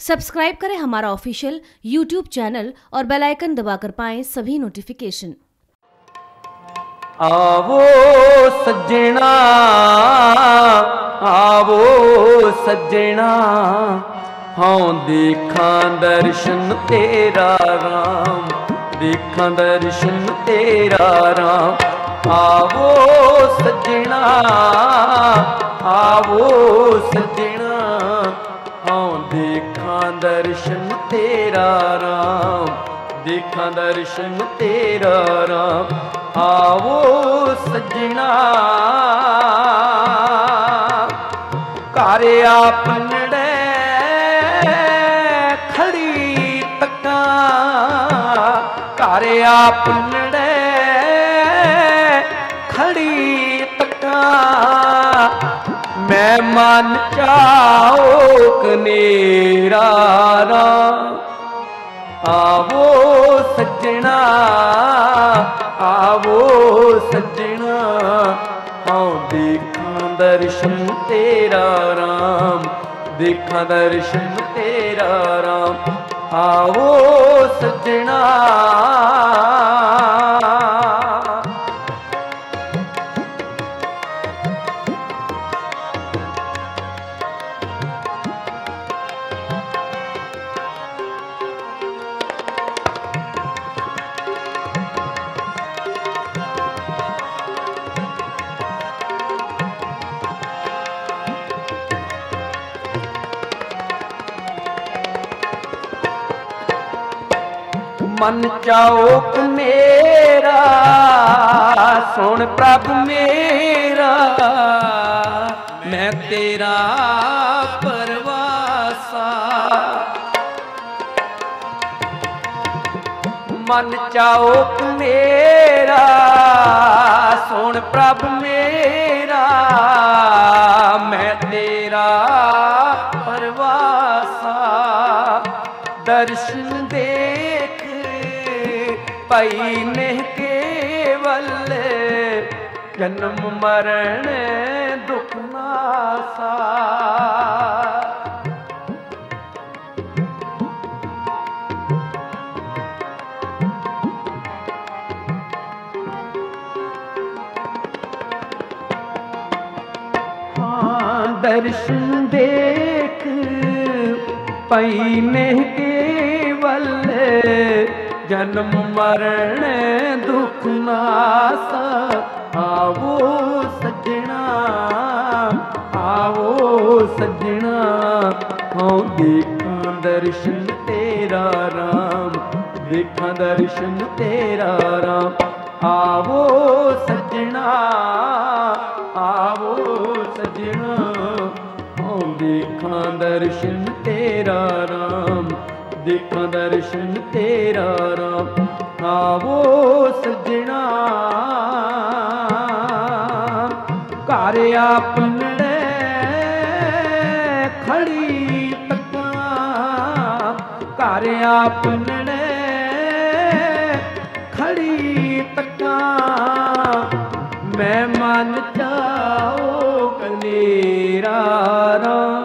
Subscribe करें हमारा official YouTube channel और बेल आइकन दबाकर पाएँ सभी नोटिफिकेशन। आवो सज्जना आवो सज्जना हाँ देखा दर्शन तेरा राम, देखा दर्शन तेरा राम। आवो सज्जना आवो सज्जना हाँ देख ਦੇਖਾਂ ਦਰਸ਼ਨ ਤੇਰਾ ਰਾਮ, ਦੇਖਾਂ ਦਰਸ਼ਨ ਤੇਰਾ ਰਾਮ। ਆਵੋ ਸੱਜਣਾ, ਘਰ ਆਪਣੜੇ ਖੜੀ ਤੱਕਾਂ ਘਰ ਆਪਣੜੇ ਮੈਂ ਮਨ ਚਾਓ ਕਨੇਰਾ ਰਾ ਆਵੋ ਸੱਜਣਾ ਆਵੋ ਸੱਜਣਾ ਹਉ ਦੇਖਾਂ ਦਰਸ਼ਨ ਤੇਰਾ ਰਾਮ, ਦੇਖਾਂ ਦਰਸ਼ਨ ਤੇਰਾ ਰਾਮ। ਆਵੋ ਸੱਜਣਾ ਮਨ ਚਾਉਕ ਮੇਰਾ, ਸੁਣ ਪ੍ਰਭ ਮੇਰਾ। ਮੈਂ ਤੇਰਾ ਪਰਵਾਸਾ। ਮਨ ਚਾਉਕ ਮੇਰਾ, ਸੁਣ ਪ੍ਰਭ ਮੇਰਾ। ਮੈਂ ਤੇਰਾ ਪਰਵਾਸਾ। ਦਰਸ਼ਨ ਦੇ ਪਈ ਨਹਿ ਕੇਵਲ ਜਨਮ ਮਰਨ ਦੁਖ ਨਾਸਾ ਦਰਸ਼ਨ ਦੇਖ ਪਈ ਨਹਿ ਕੇਵਲ ਜਨਮ ਮਰਨ ਦੁਖ ਨਾਸ। ਆਵੋ ਸੱਜਣਾ ਆਵੋ ਸੱਜਣਾ ਹਉ ਦੇਖਾਂ ਦਰਸ਼ਨ ਤੇਰਾ ਰਾਮ, ਦੇਖਾਂ ਦਰਸ਼ਨ ਤੇਰਾ ਰਾਮ। ਆਵੋ ਸੱਜਣਾ ਆਵੋ ਸੱਜਣਾ ਹਉ ਦੇਖਾਂ ਦਰਸ਼ਨ ਤੇਰਾ ਰਾਮ। ਦੇਖਾਂ ਦਰਸ਼ਨ ਤੇਰਾ ਰਾਮ, ਆਵੋ ਸੱਜਣਾ। ਘਰ ਆਪਣੜੇ ਖੜੀ ਤੱਕਾਂ ਘਰ ਆਪਣੜੇ ਖੜੀ ਤੱਕਾਂ ਮੈਂ ਮਨ ਚਾਓ ਕਨੇਰਾ ਰਾ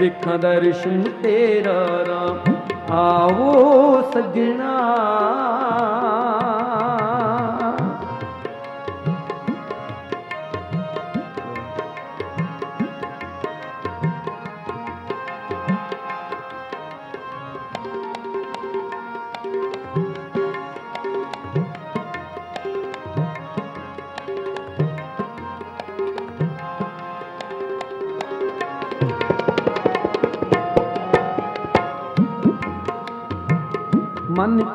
ਦੇਖਾਂ ਦਰਸ਼ਨ ਤੇਰਾ ਰਾਮ। ਆਵੋ ਸੱਜਣਾ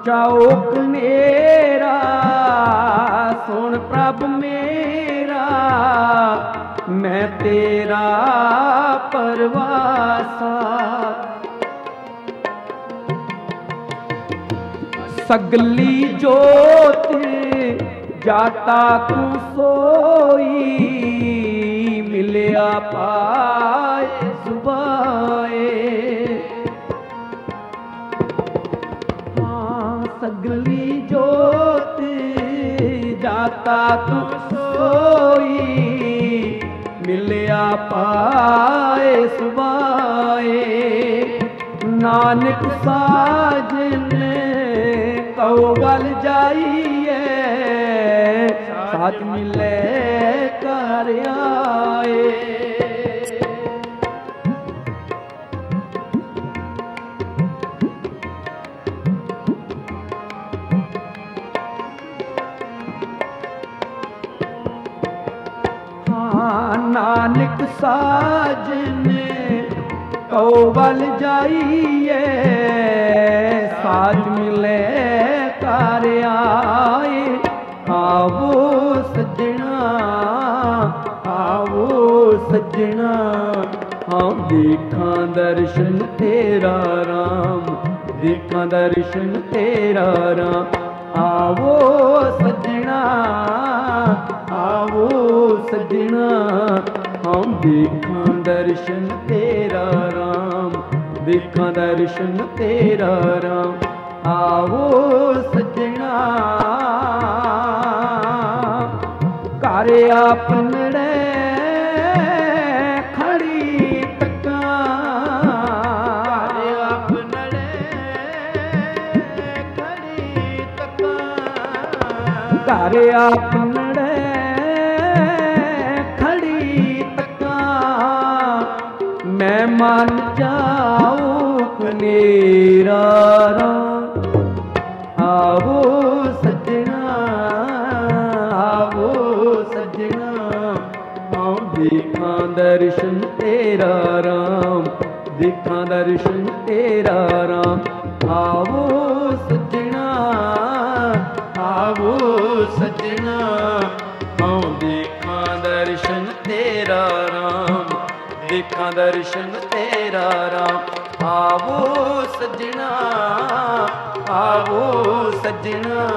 ਮਨ ਮੇਰਾ, ਸੁਣ ਪ੍ਰਭ ਮੇਰਾ। ਮੈਂ ਤੇਰਾ ਪਰਵਾਸਾ। ਸਗਲੀ ਜੋਤ ਜਾਤਾ ਤੂੰ ਸੋਈ, ਮਿਲਿਆ ਪਾਏ ਸੁਭਾਏ। ਜਾਤਾ ਤੂੰ ਸੋਈ ਮਿਲਿਆ ਪਾਏ ਸੁਬਾਏ ਨਾਨਕ ਸਾਜਨ ਕਉ ਗਲ ਜਾਈਏ ਸਾਥ ਮਿਲੇ ਕਰਿਆ ਨਾਨਕ ਸਾਜਨ, ਕਉ ਬਲ ਜਾਈਏ ਸਾਜ ਮਿਲੇ ਕਰ ਆਏ। ਆਵੋ ਸੱਜਣਾ, ਆਵੋ ਸਜਣਾ, ਹਾਂ, ਦੇਖਾਂ ਦਰਸ਼ਨ ਤੇਰਾ ਰਾਮ, ਦੇਖਾਂ ਦਰਸ਼ਨ ਤੇਰਾ ਰਾਮ। ਆਵੋ ਸੱਜਣਾ ਆਵੋ ਸਜਣਾ, ਹਮ ਦੇਖਾਂ ਦਰਸ਼ਨ ਤੇਰਾ ਰਾਮ, ਦੇਖਾਂ ਦਰਸ਼ਨ ਤੇਰਾ ਰਾਮ। ਆਵੋ ਸਜਣਾ, ਘਰ ਆਪਣੜੇ ਖੜੀ ਤੱਕਾਂ। ਘਰ ਆਪਣੜੇ ਖੜੀ ਤੱਕਾਂ। ਘਰ ਆਪਣੜੇ ਮਨ ਜਾਉ ਕਨੇਰਾ ਆਵੋ ਸਜਣਾ ਆਵੋ ਸਜਣਾ, ਆਉ ਦੇਖਾਂ ਦਰਸ਼ਨ ਤੇਰਾ ਰਾਮ, ਦੇਖਾਂ ਦਰਸ਼ਨ ਤੇਰਾ ਰਾਮ। ਆਵੋ ਸਜਣਾ ਆਵੋ ਸਜਣਾ, ਆਉ ਦੇਖਾਂ ਦਰਸ਼ਨ ਤੇਰਾ ਰਾਮ, ਦੇਖਾਂ ਦਰਸ਼ਨ ਤੇਰਾ ਆਵੋ ਸੱਜਣਾ ਆਵੋ ਸੱਜਣਾ।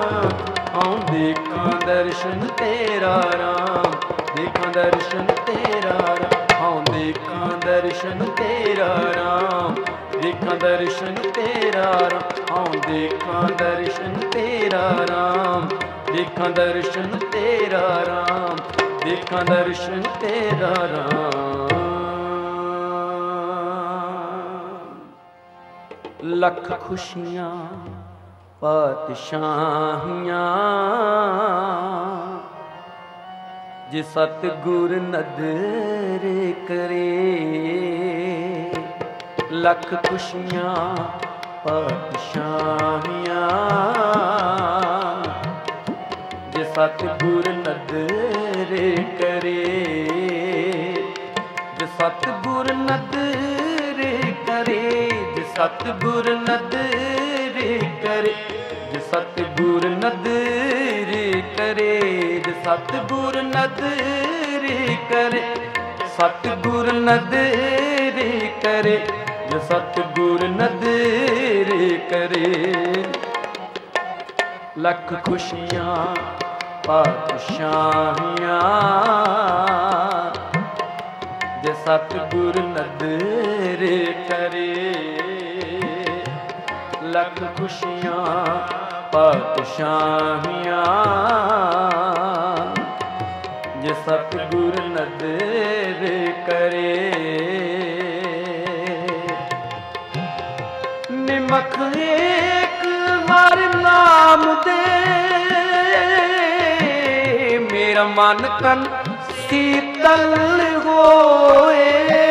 ਆਉ ਦੇਖਾਂ ਦਰਸ਼ਨ ਤੇਰਾ ਰਾਮ, ਦੇਖਾਂ ਦਰਸ਼ਨ ਤੇਰਾ ਰਾਮ। ਆਉ ਦੇਖਾਂ ਦਰਸ਼ਨ ਤੇਰਾ ਰਾਮ, ਦੇਖਾਂ ਦਰਸ਼ਨ ਤੇਰਾ ਰਾਮ। ਆਉ ਦੇਖਾਂ ਦਰਸ਼ਨ ਤੇਰਾ ਰਾਮ, ਦੇਖਾਂ ਦਰਸ਼ਨ ਤੇਰਾ ਰਾਮ, ਦੇਖਾਂ ਦਰਸ਼ਨ ਤੇਰਾ ਰਾਮ। ਲੱਖ ਖੁਸ਼ੀਆਂ, ਪਾਤਸ਼ਾਹੀਆਂ। ਜੇ ਸਤਗੁਰ ਨਦਰ ਕਰੇ, ਲੱਖ ਖੁਸ਼ੀਆਂ, ਪਾਤਸ਼ਾਹੀਆਂ। ਜੇ ਸਤਗੁਰ ਨਦਰ ਕਰੇ, ਜੇ ਸਤਗੁਰ ਨਦਰ ਸਤਿਗੁਰ ਨਦਰ ਕਰੇ, ਜੇ ਸਤਗੁਰ ਨਦਰ ਕਰੇ, ਜੇ ਸਤਗੁਰ ਨਦਰ ਕਰੇ, ਸਤਗੁਰ ਨਦਰ ਕਰੇ, ਜੇ ਸਤਗੁਰ ਨਦਰ ਕਰੇ। ਲੱਖ ਖੁਸ਼ੀਆਂ ਪਾਤਸ਼ਾਹੀਆਂ ਜੇ ਸਤਿਗੁਰ ਨਦਰ ਕਰੇ। ਲੱਖ ਖੁਸ਼ੀਆਂ, ਪਾਤਸ਼ਾਹੀਆਂ। ਜੇ ਸਤਿਗੁਰ ਨਦਰ ਕਰੇ, ਨਿਮਕ ਏਕ ਹਰ ਨਾਮ ਦੇ। ਮੇਰਾ ਮਨ ਤਨ ਸੀਤਲ ਹੋਏ।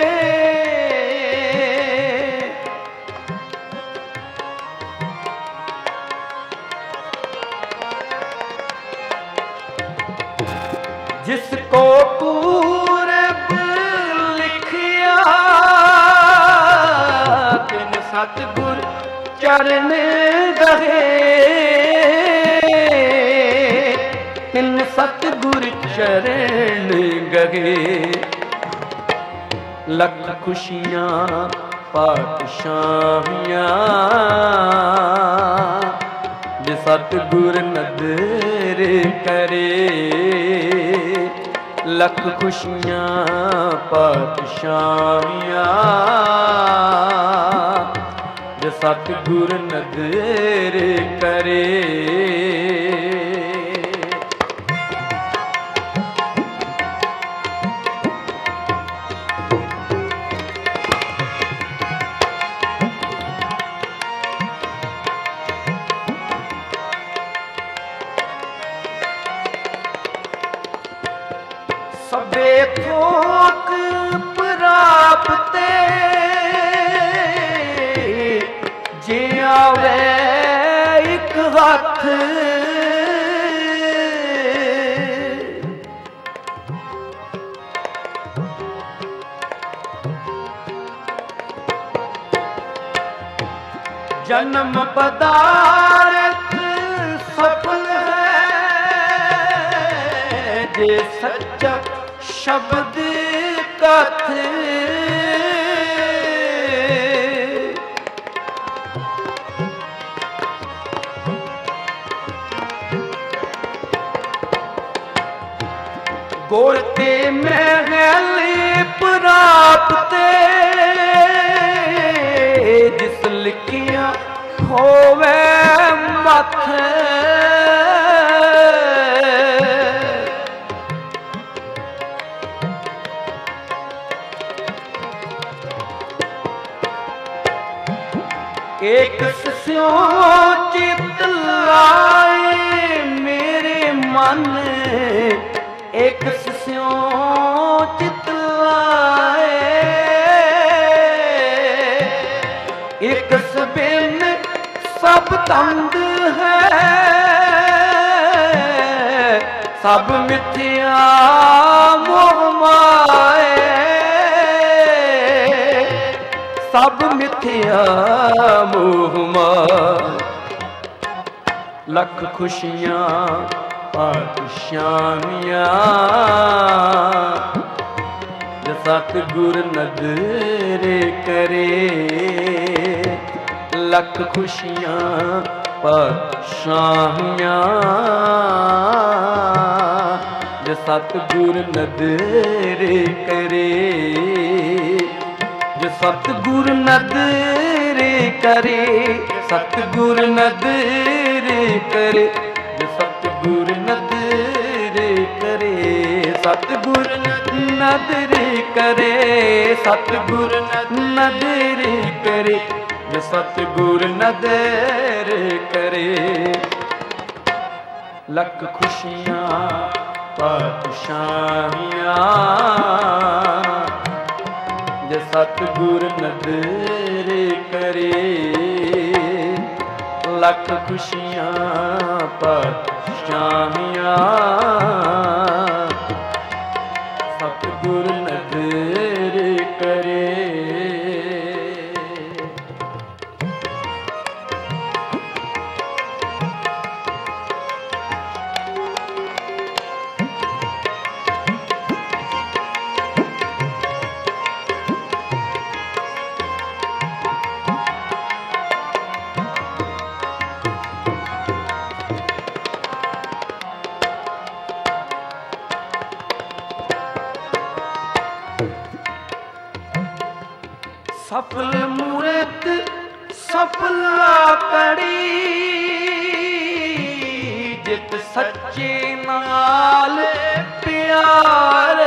ਸਤਗੁਰ ਚਰਨ ਗਏ ਤਿੰਨ ਸਤਗੁਰ ਚਰਨ ਗਏ ਲੱਖ ਖੁਸ਼ੀਆਂ ਪਾਤਸ਼ਾਹੀਆਂ ਜੇ ਸਤਗੁਰ ਨਦਰ ਕਰੇ ਲੱਖ ਖੁਸ਼ੀਆਂ ਪਾਤਸ਼ਾਹੀਆਂ। ਜੇ ਜੇ ਸਤਿਗੁਰ ਨਦਰ ਕਰੇ ਪਦਾਰਥ ਸਫਲ ਹੈ। ਜੇ ਸੱਚਾ ਸ਼ਬਦ ਕਥ ਗੁਰ ਤੇ ਮਹਿਲ ਪ੍ਰਾਪਤੇ ਹੋਵੇ ਮੱਥੇ। ਇੱਕ ਸਿਉ ਚਿਤ ਲਾਏ ਮੇਰੇ ਮਨ ਤੰਦ ਹੈ। ਸਭ ਮਿਥਿਆ ਮੋਹ ਮਾਏ। ਸਭ ਮਿਥਿਆ ਮੋਹ ਮਾਏ। ਲੱਖ ਖੁਸ਼ੀਆਂ ਪਾਤਸ਼ਾਹੀਆਂ ਜੇ ਸਤਿਗੁਰ ਕਰੇ ਲੱਖ ਖੁਸ਼ੀਆਂ ਪਾਤਸ਼ਾਹੀਆਂ ਜੇ ਸਤਿਗੁਰ ਨਦਰ ਕਰੇ, ਜੇ ਸਤਿਗੁਰ ਨਦਰ ਕਰੇ, ਸਤਿਗੁਰ ਨਦਰ ਕਰੇ, ਜੇ ਸਤਿਗੁਰ ਨਦਰ ਕਰੇ, ਸਤਿਗੁਰ ਨਦਰ ਕਰੇ, ਸਤਿਗੁਰ ਨਦਰ ਕਰੇ। ਜੇ ਸਤਿਗੁਰ ਨਦਰ ਕਰੇ। ਲੱਖ ਖੁਸ਼ੀਆਂ ਪਾਤਸ਼ਾਹੀਆਂ। ਜੇ ਸਤਿਗੁਰ ਨਦਰ ਕਰੇ ਲੱਖ ਖੁਸ਼ੀਆਂ ਪਾਤਸ਼ਾਹੀਆਂ। ਸਫਲ ਮੂਰਤ ਸਫਲਾ ਕੜੀ। ਜਿਤ ਸੱਚੇ ਨਾਲ ਪਿਆਰ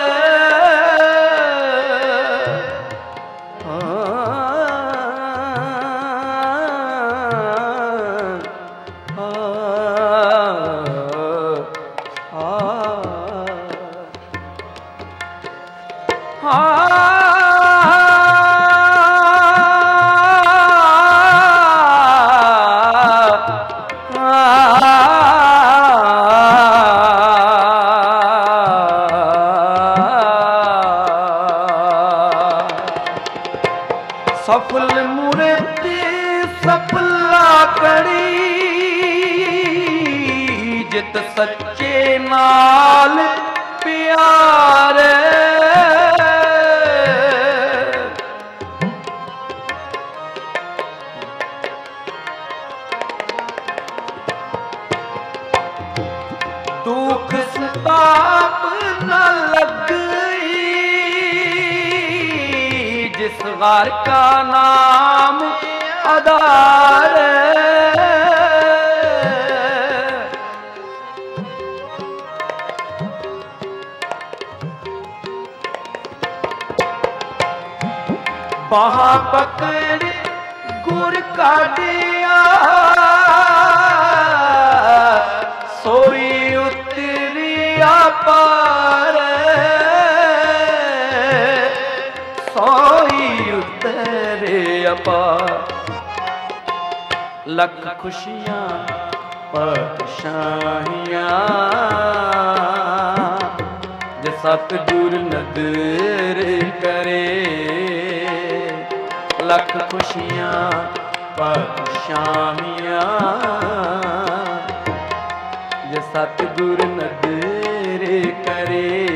ਬਾਹਾਂ ਪਕੜ ਗੁਰ ਕਾਢਿਆ। ਸੋਈ ਉਤਰਿਆ ਪਾਰ ਸੋਈ ਉਤਰਿਆ ਪਾਰ। ਲੱਖ ਖੁਸ਼ੀਆਂ, ਪਤਸ਼ਾਹੀਆਂ। ਜੇ ਸਤਿਗੁਰ ਨਦਰ ਕਰੇ, ਲੱਖ ਖੁਸ਼ੀਆਂ, ਪਤਸ਼ਾਹੀਆਂ। ਜੇ ਸਤਿਗੁਰ ਨਦਰ ਕਰੇ,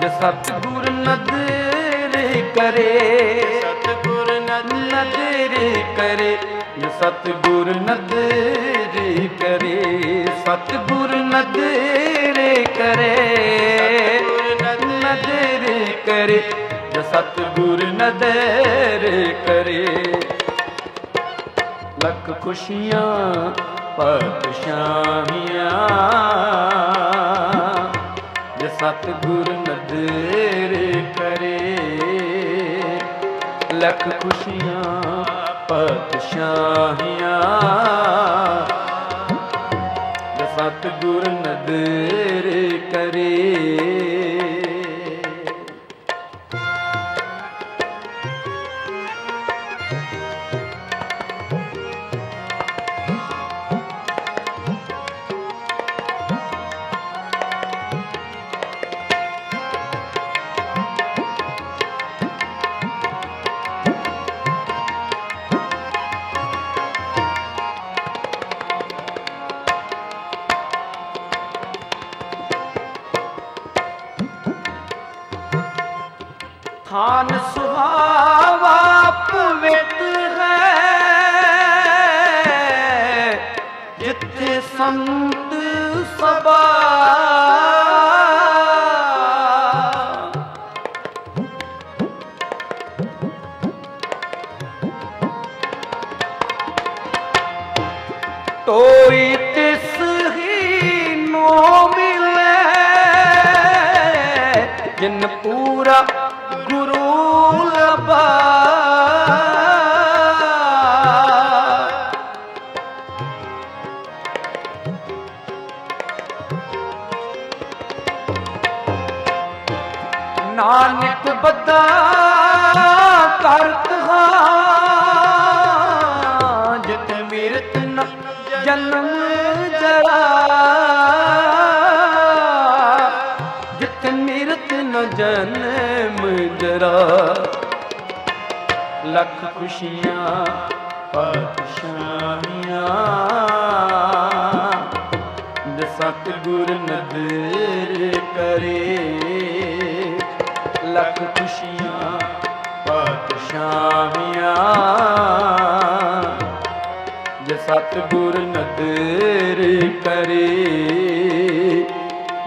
ਜੇ ਸਤਿਗੁਰ ਨਦਰ ਕਰੇ ਨਦਰ ਕਰੇ, ਜੇ ਸਤਿਗੁਰ ਨਦਰ ਕਰੇ, ਸਤਿਗੁਰ ਨਦਰ ਕਰੇ ਨਦਰ ਕਰੇ, ਜੇ ਸਤਿਗੁਰ ਨਦਰ ਕਰੇ। ਲੱਖ ਖੁਸ਼ੀਆਂ ਪਤਸ਼ਾਹੀਆਂ ਜੇ ਸਤਿਗੁਰ ਨਦਰ ਕਰੇ, ਲੱਖ ਖੁਸ਼ੀਆਂ ਪਤਸ਼ਾਹੀਆਂ ਜੇ ਸਤਿਗੁਰ ਨਦਰ ਕਰੇ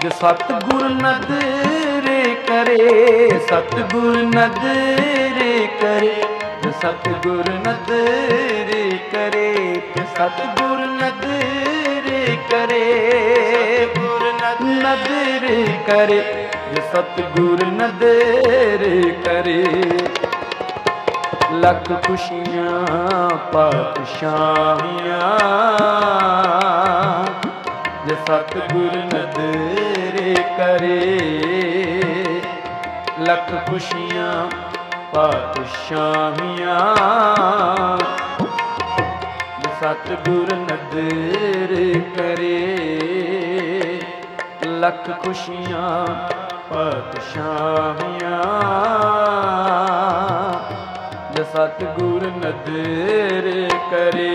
ਸਤਿਗੁਰ ਨਦਰ ਕਰੇ, ਸਤਿਗੁਰ ਨਦਰ ਕਰੇ ਜੇ ਸਤਿਗੁਰ ਨਦਰ ਕਰੇ, ਤੇ ਸਤਿਗੁਰ ਨਦਰ ਕਰੇ ਗੁਰ ਨਦਰ ਕਰੇ ਜੇ ਸਤਿਗੁਰ ਨਦਰ ਕਰੇ। ਲੱਖ ਖੁਸ਼ੀਆਂ, ਪਾਤਸ਼ਾਹੀਆਂ ਜੇ ਸਤਿਗੁਰ ਨਦਰ ਕਰੇ। ਲੱਖ ਖੁਸ਼ੀਆਂ ਪਾਤਸ਼ਾਹੀਆਂ ਜੇ ਸਤਿਗੁਰ ਨਦਰ ਕਰੇ। ਲੱਖ ਖੁਸ਼ੀਆਂ ਪਾਤਸ਼ਾਹੀਆਂ ਜੇ ਸਤਿਗੁਰ ਨਦਰ ਕਰੇ।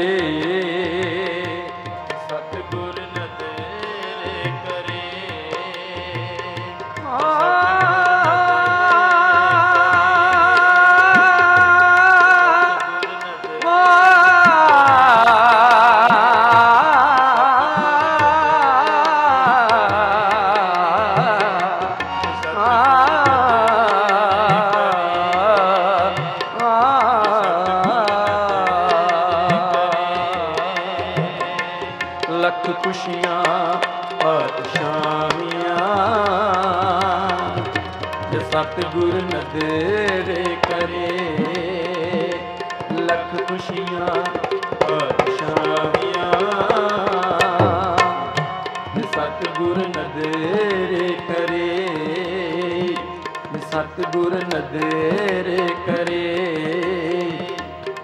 ਸਤਗੁਰ ਨਦੇਰ ਕਰੇ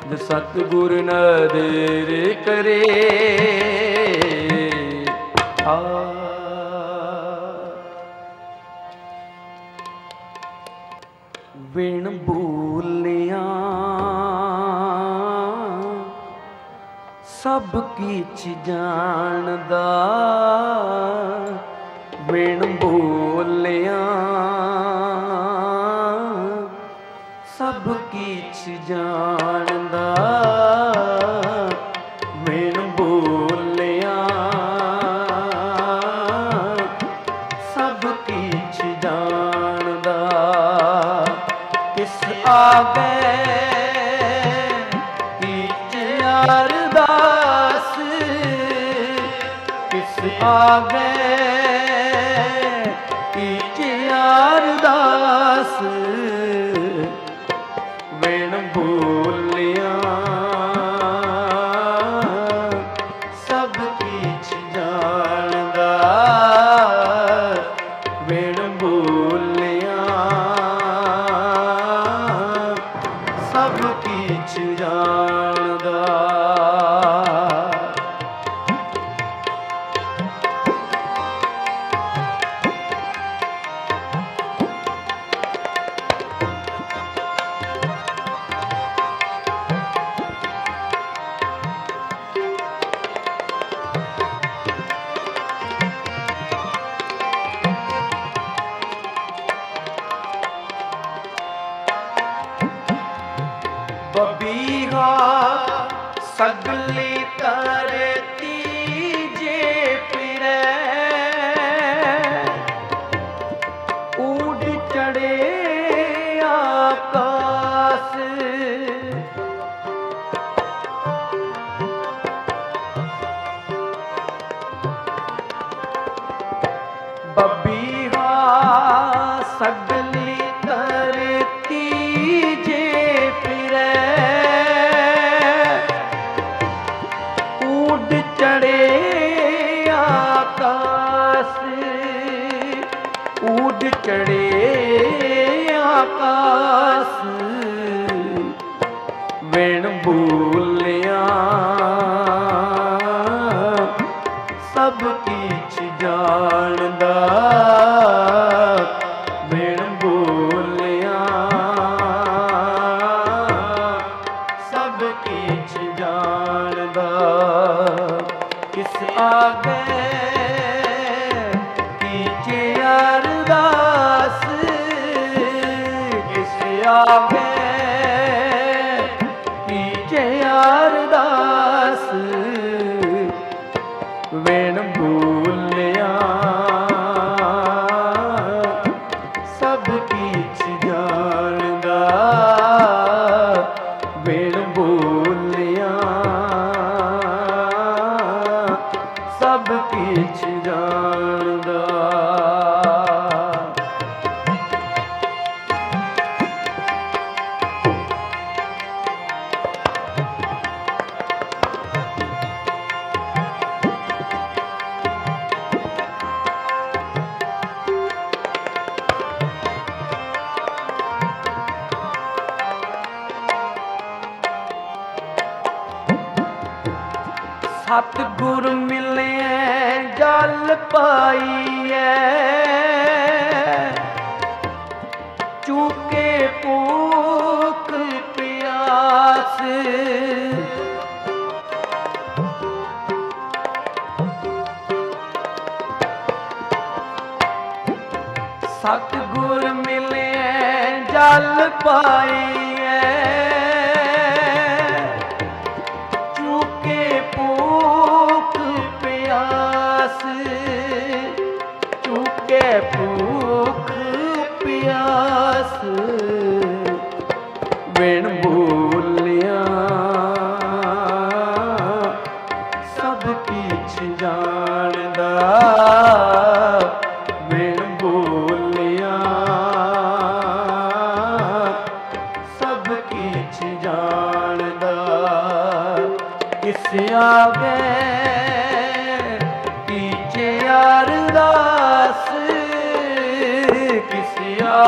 ਜੇ ਸਤਗੁਰ ਨਦੇਰ ਕਰੇ ਆ। ਵਿਣ ਬੂਲਿਆ ਸਭ ਕੀਚ ਜਾਣਦਾ love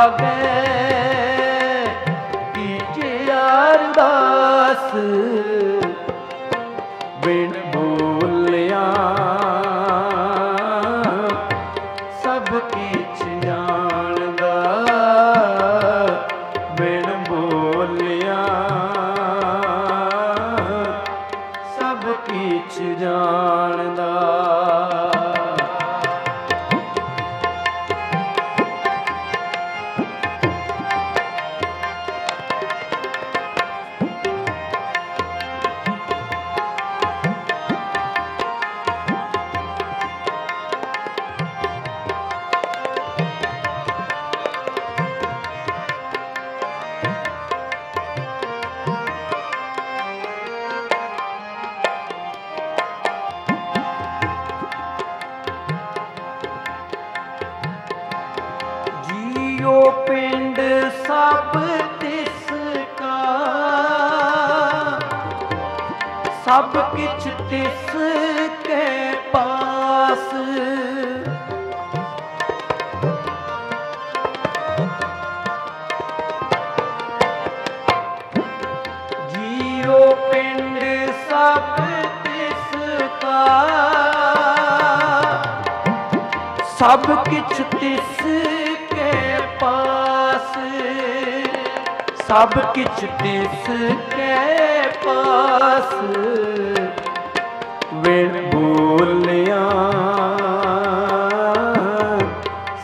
ਆਵੇ।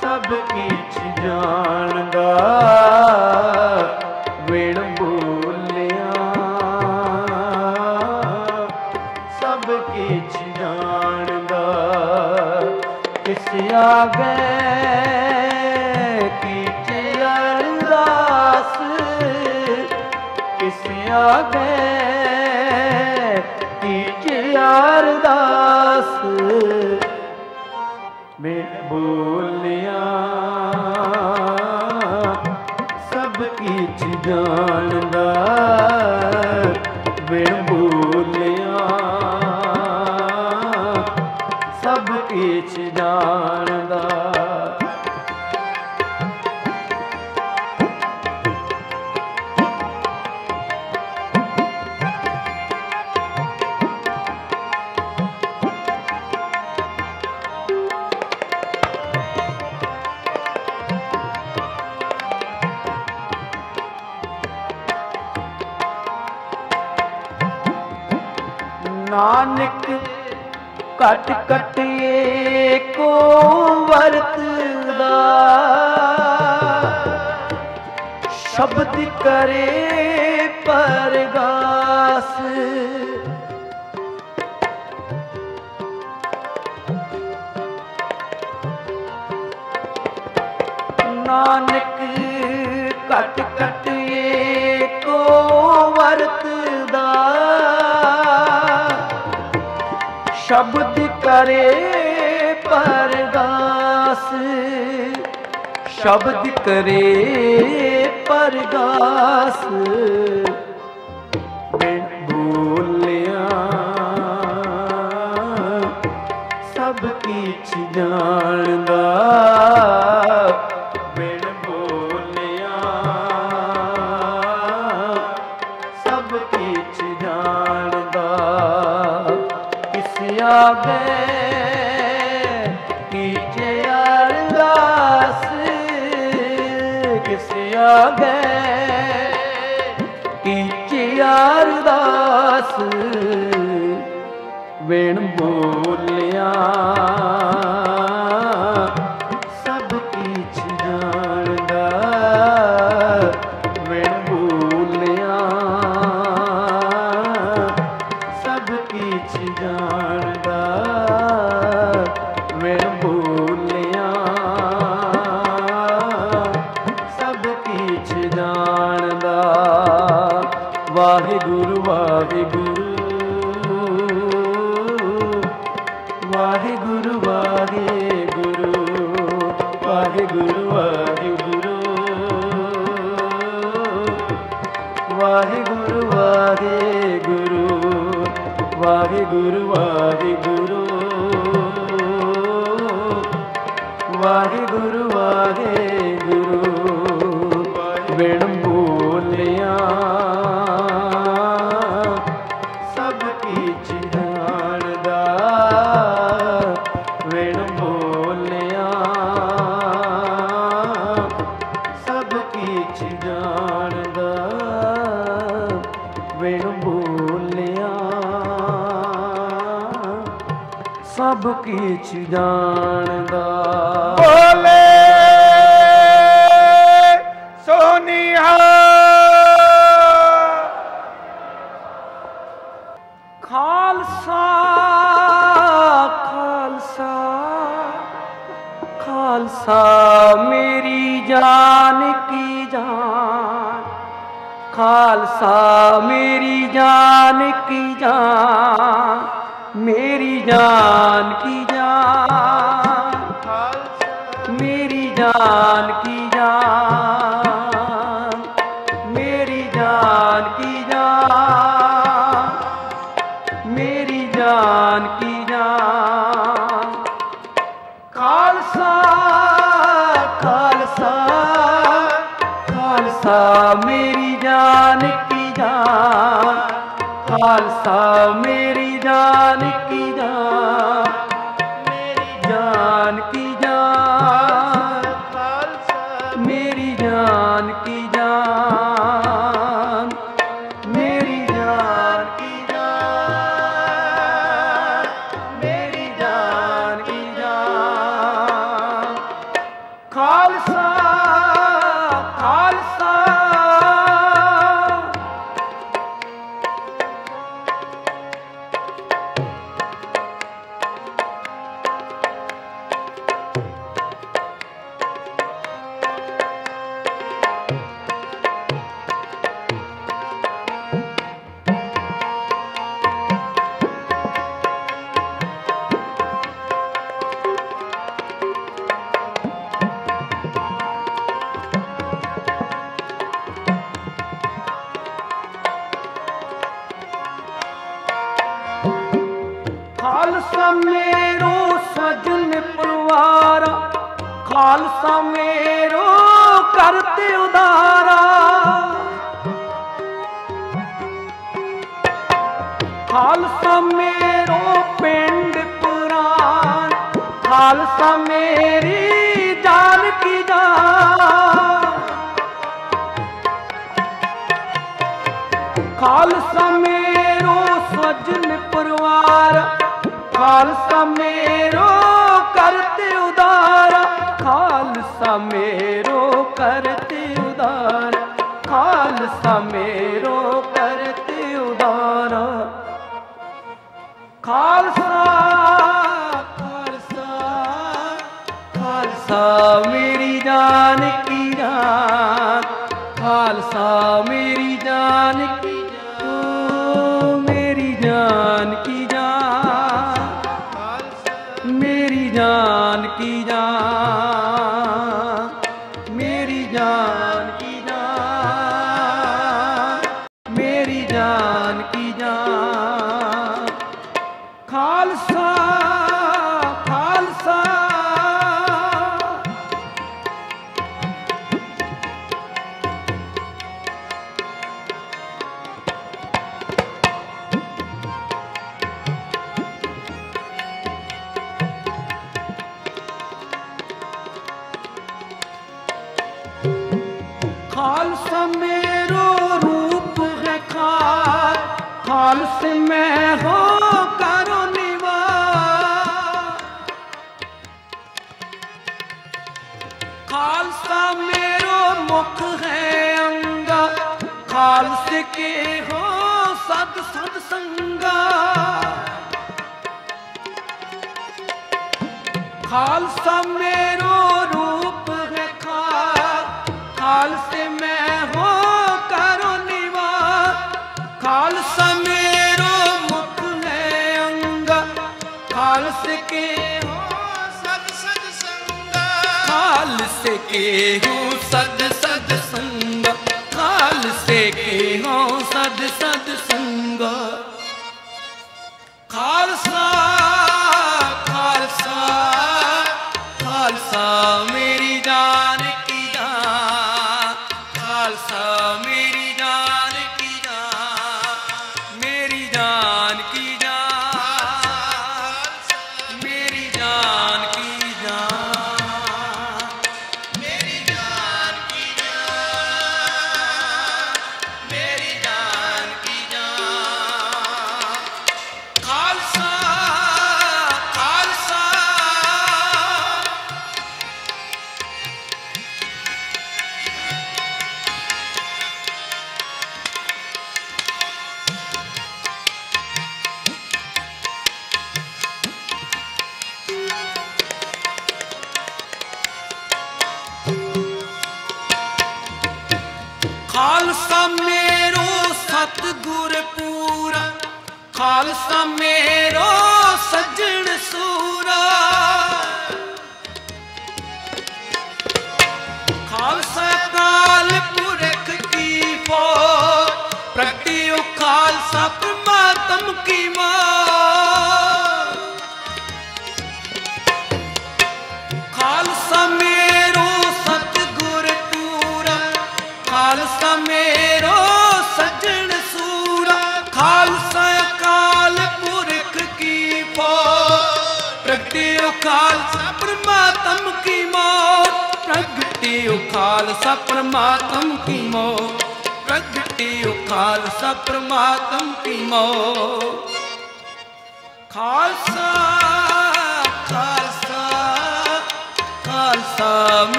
ਸਭ ਕਿਛ ਜਾਣਦਾ ਵੇਣ ਭੁੱਲਿਆ ਸਭ ਕਿਛ ਜਾਣਦਾ ਕਿਸ ਆ ਗਏ ਸ਼ਬਦ ਕਰੇ ਪਰਗਾਸ। ਸ਼ਬਦ ਕਰੇ ਪਰਗਾਸ। ਵਿੱਚ ਜਾਣਦਾ। ਬੋਲੇ ਸੋਨੀਆ ਖਾਲਸਾ ਖਾਲਸਾ ਖਾਲਸਾ ਮੇਰੀ ਜਾਨ ਕੀ ਜਾਨ? ਖਾਲਸਾ ਮੇਰੀ ਜਾਨ ਕੀ ਜਾਨ? ਖਾਲਸਾ ਖਾਲਸਾ। ਜਾਨ ਕੀ ਜਾਨ?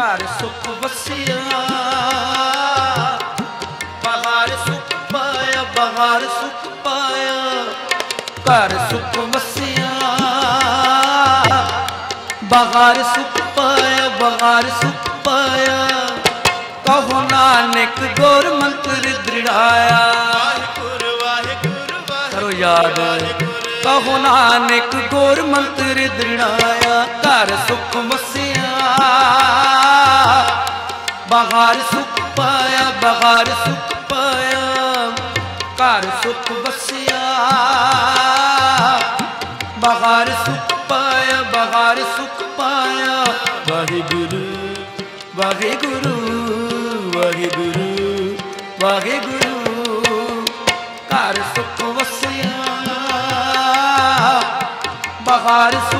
ਘਰ ਸੁਖ ਵਸਿਆ। ਬਹਾਰ ਸੁਖ ਪਾਇਆ ਬਹਾਰ ਸੁਖ ਪਾਇਆ। ਘਰ ਸੁਖ ਵਸਿਆ। ਬਹਾਰ ਸੁਖ ਪਾਇਆ ਬਹਾਰ ਸੁਖ ਪਾਇਆ। ਕਹੋ ਨਾਨਕ ਗੁਰ ਮੰਤਰ ਦ੍ਰਿੜਾਇਆ। ਵਾਹਿਗੁਰੂ ਵਾਹਿਗੁਰੂ ਕਰੋ ਯਾਦ। ਕਹੋ ਨਾਨਕ ਗੁਰ ਮੰਤਰ ਦ੍ਰਿੜਾਇਆ, ਘਰ ਸੁਖ ਵਸਿਆ। ਬਹਾਰ ਸੁਖ ਪਾਇਆ, ਬਹਾਰ ਸੁਖ ਪਾਇਆ, ਘਰ ਸੁਖ ਵਸਿਆ। ਬਹਾਰ ਸੁਖ ਪਾਇਆ, ਬਹਾਰ ਸੁਖ ਪਾਇਆ। ਵਾਹਿਗੁਰੂ ਵਾਹਿਗੁਰੂ ਵਾਹਿਗੁਰੂ ਵਾਹਿਗੁਰੂ। ਬਹਾਰ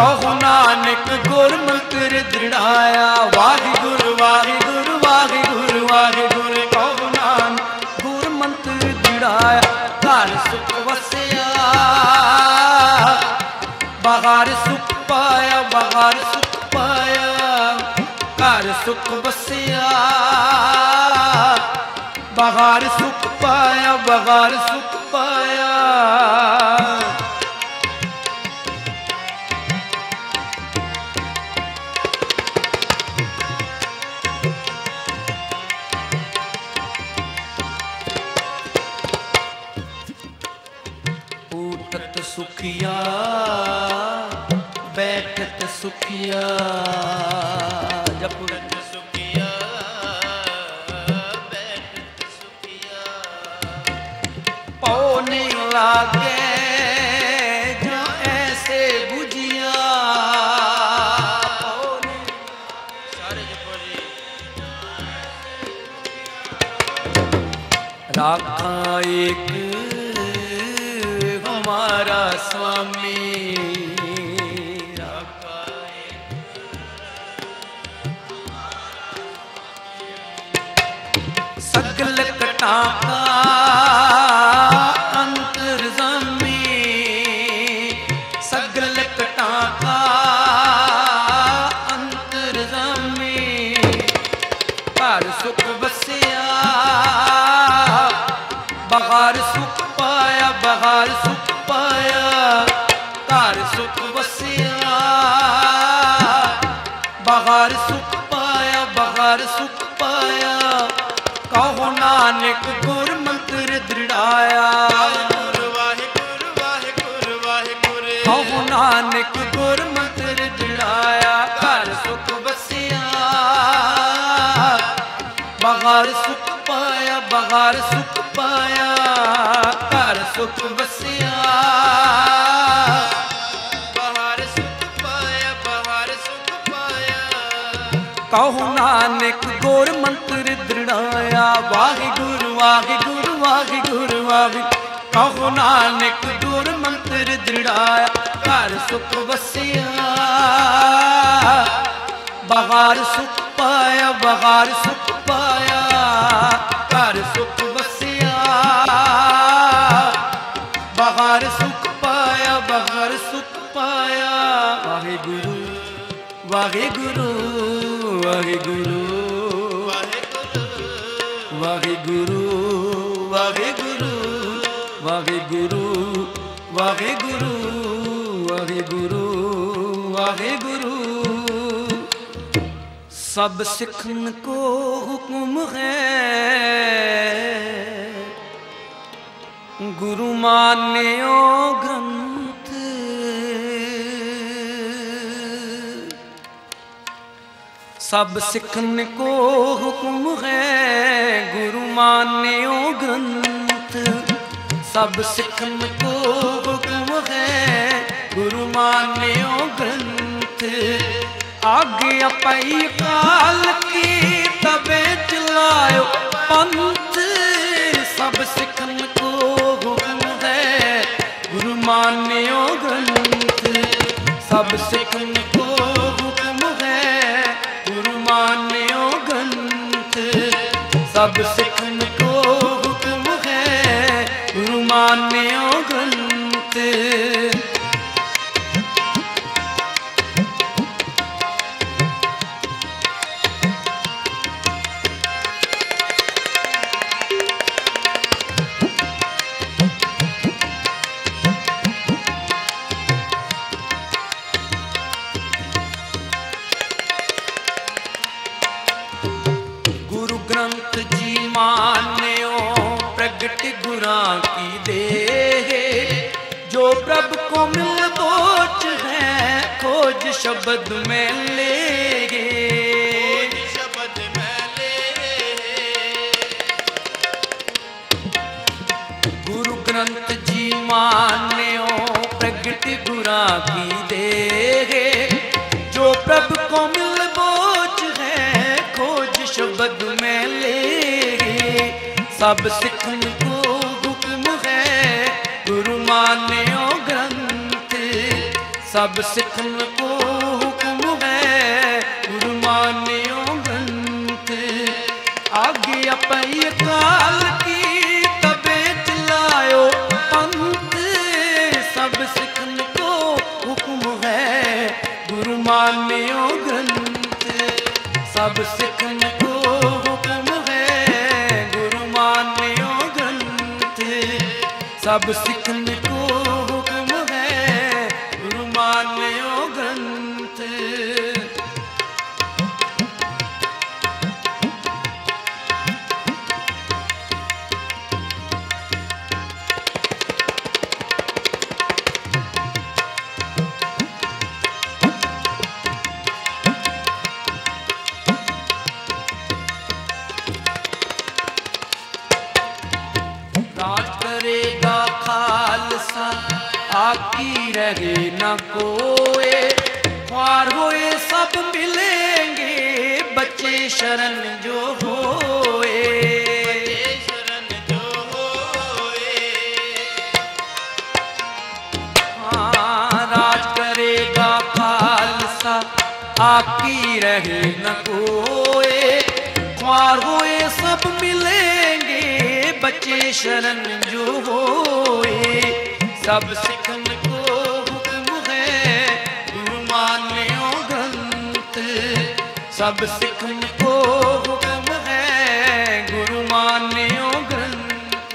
ਕਹੋ ਨਾਨਕ ਗੁਰ ਮੰਤਰ ਦ੍ਰਿੜਾਇਆ ਵਾਹਿਗੁਰੂ ਵਾਹਿਗੁਰੂ ਵਾਹਿਗੁਰੂ ਵਾਹਿਗੁਰੂ ਕਹੋ ਨਾਨਕ ਗੁਰ ਮੰਤਰ ਦ੍ਰਿੜਾਇਆ ਘਰ ਸੁਖ ਵਸਿਆ, ਬਹਾਰ ਸੁਖ ਪਾਇਆ, ਬਹਾਰ ਸੁਖ ਪਾਇਆ। ਘਰ ਸੁਖ ਵਸਿਆ, ਬਹਾਰ ਸੁਖ ਪਾਇਆ, ਬਹਾਰ ਸੁਖ ਉਠਤ ਸੁਖਿਆ ਬੈਠਤ ਸੁਖਿਆ। ਮੰਤਰ ਵਾਹਿਗੁਰੂ ਵਾਹਿਗੁਰੂ ਵਾਹਿਗੁਰੂ ਵਾਹਿਗੁਰੂ ਕਹੋ ਨਾਨਕ, ਗੁਰ ਮੰਤਰ ਦ੍ਰਿੜਾਇਆ, ਘਰ ਸੁਖ ਵਸਿਆ। ਬਹਾਰ ਸੁਖ ਪਾਇਆ, ਬਹਾਰ ਸੁਖ ਪਾਇਆ, ਘਰ ਸੁਖ ਵਸਿਆ। ਬਹਾਰ ਸੁਖ ਪਾਇਆ, ਬਹਾਰ ਸੁਖ ਪਾਇਆ। ਵਾਹਿਗੁਰੂ ਵਾਹਿਗੁਰੂ ਵਾਹਿਗੁਰੂ। ਵਾਹਿਗੁਰੂ ਵਾਹਿਗੁਰੂ ਵਾਹਿਗੁਰੂ ਵਾਹਿਗੁਰੂ ਵਾਹਿਗੁਰੂ ਵਾਹਿਗੁਰੂ। ਸਭ ਸਿੱਖਣ ਕੋ ਹੁਕਮ ਹੈ। ਗੁਰੂ ਮਾਨਿਓ ਗ੍ਰੰਥ ਸਭ ਸਿੱਖਨ ਕੋ ਹੁਕਮ ਹੈ, ਗੁਰੂ ਮਾਨਿਓ ਗ੍ਰੰਥ। ਸਭ ਸਿੱਖਨ ਕੋ ਹੁਕਮ ਹੈ, ਗੁਰੂ ਮਾਨਿਓ ਗ੍ਰੰਥ। ਆਗਿਆ ਪਈ ਕਾਲ ਕੀ ਤਬੇ ਚਲਾਇਓ ਪੰਥ। ਸਭ ਸਿੱਖਨ ਕੋ ਹੁਕਮ ਹੈ, ਗੁਰੂ ਮਾਨਿਓ ਗ੍ਰੰਥ। ਸਭ ਸਿੱਖਨ ਸਭ ਸਿੱਖਨ ਕੋ ਹੁਕਮ ਹੈ ਗੁਰੂ ਮਾਨਿਓ ਗ੍ਰੰਥ। शब्द में लेंगे शब्द में ले गुरु ग्रंथ जी मान्यो प्रगट गुरा की देगे जो प्रभु को मिल बोझ है खोज शब्द में लेगे सब सिखन को हुक्म है गुरु मान्यो ग्रंथ सब सिखन the ਨਾ ਕੋਏ ख्वार होए सब मिलेंगे बच्चे शरण जो होए शरण जो होए हाँ राज करेगा खालसा आपकी रहे न कोए ख्वार होए सब मिलेंगे बच्चे शरण जो होए सब सिख ਸਭ ਸਿੱਖਨ ਕੋ ਹੁਕਮ ਹੈ, ਗੁਰੂ ਮਾਨਿਓ ਗ੍ਰੰਥ।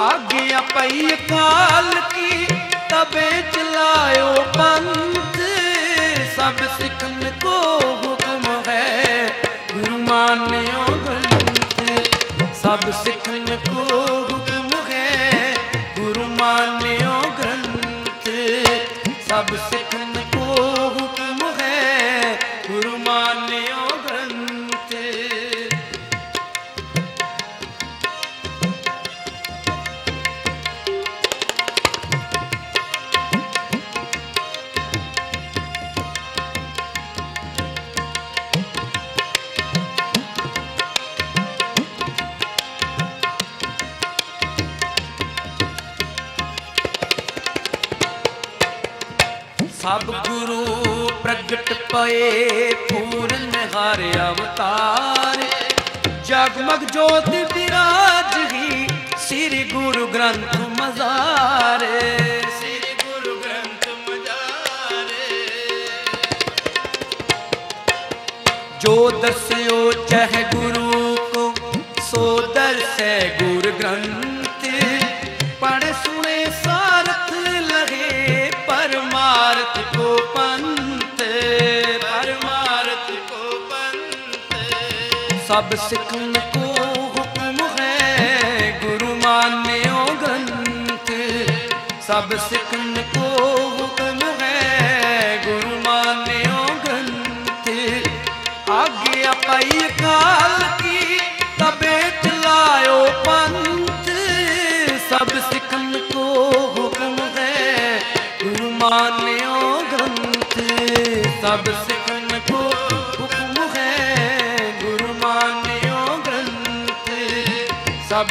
ਆਗਿਆ ਪਈ ਕਾਲ ਕੀ ਤਬੇ ਚਲਾਇਓ ਪੰਥ। ਸਭ ਸਿੱਖਨ ਕੋ ਹੁਕਮ ਹੈ, ਗੁਰੂ ਮਾਨਿਓ ਗ੍ਰੰਥ। ਸਭ ਸਿੱਖ ਸਭ ਗੁਰੂ ਪ੍ਰਗਟ ਪਏ, ਪੂਰਨ ਹਰ ਅਵਤਾਰ। ਜਗਮਗ ਜੋਤਿ ਵਿਰਾਜ ਹੀ ਸ੍ਰੀ ਗੁਰੂ ਗ੍ਰੰਥ ਮਜ਼ਾਰੇ। ਸ੍ਰੀ ਗੁਰੂ ਗ੍ਰੰਥ ਮਜਾਰੇ ਜੋ ਦਸਿਓ ਚਹ ਗੁਰੂ ਕੋ, ਸੋ ਦਰਸੈ ਗੁਰ ਗ੍ਰੰਥ ਸਭ ਸਿੱਖਣ ਕੋ ਹੁਕਮ ਹੈ ਗੁਰੂ ਮਾਨਿਓ ਗ੍ਰੰਥ। ਸਭ ਸਿੱਖਨ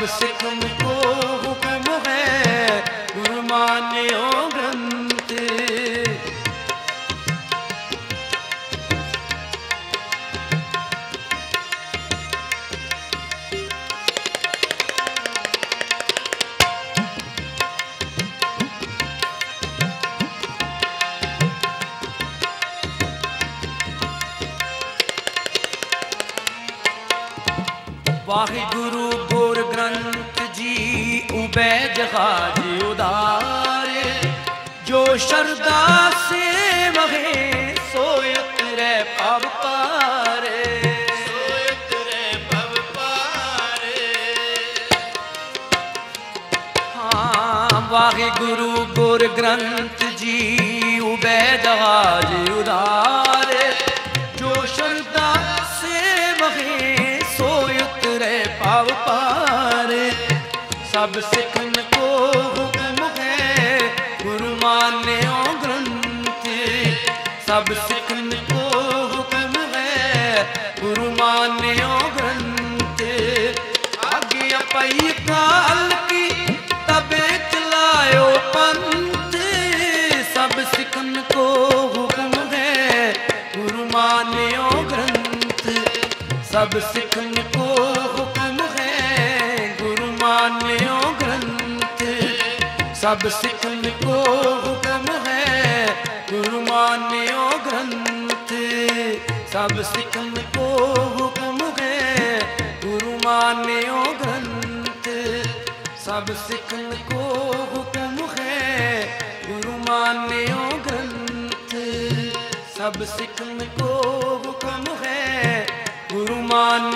ਸਭ ਸਿੱਖਨ ਕੋ ਹੁਕਮ ਹੈ ਗੁਰੂ ਮਾਨਿਓ ਗ੍ਰੰਥ। ਵਾਹਿਗੁਰੂ ਜੀ ਉਬੈ ਉਦਾਰੇ ਜੋ ਸ਼ਰਦਾ ਸੇ ਮਹੇ ਸੋ ਉਤਰੈ ਪਵ ਪਾਰੇ ਸੋਇ ਤਰੇ ਭਵ ਪਾਰੇ ਹਾਂ, ਵਾਹਿਗੁਰੂ ਗੁਰ ਗ੍ਰੰਥ ਜੀ, ਉਬੈ ਜਹਾਜ ਸਭ ਸਿੱਖਨ ਕੋ ਹੁਕਮ ਹੈ। ਗੁਰੂ ਮਾਨਿਓ ਗ੍ਰੰਥ, ਸਭ ਸਿੱਖਨ ਕੋ ਹੁਕਮ ਹੈ। ਗੁਰੂ ਮਾਨਿਓ ਗ੍ਰੰਥ ਆਗਿਆ ਪਈ ਕਾਲ ਕੀ ਤਬੇ ਚਲਾਇਓ ਪੰਥ, ਸਭ ਸਿੱਖਨ ਕੋ ਹੁਕਮ ਹੈ। ਗੁਰੂ ਮਾਨਿਓ ਗ੍ਰੰਥ, ਸਭ ਸਿੱਖਨ ਸਭ ਸਿੱਖਣ ਕੋ ਹੁਕਮ ਹੈ ਗੁਰੂ ਮਾਨਿਓ ਗ੍ਰੰਥ। ਸਭ ਸਿੱਖਣ ਕੋ ਹੁਕਮ ਹੈ ਗੁਰੂ ਮਾਨਿਓ ਗ੍ਰੰਥ। ਸਭ ਸਿੱਖਣ ਕੋ ਹੁਕਮ ਹੈ ਗੁਰੂ ਮਾਨਿਓ ਗ੍ਰੰਥ। ਸਭ ਸਿੱਖਣ ਕੋ ਹੁਕਮ ਹੈ ਗੁਰੂ ਮਾਨਿਓ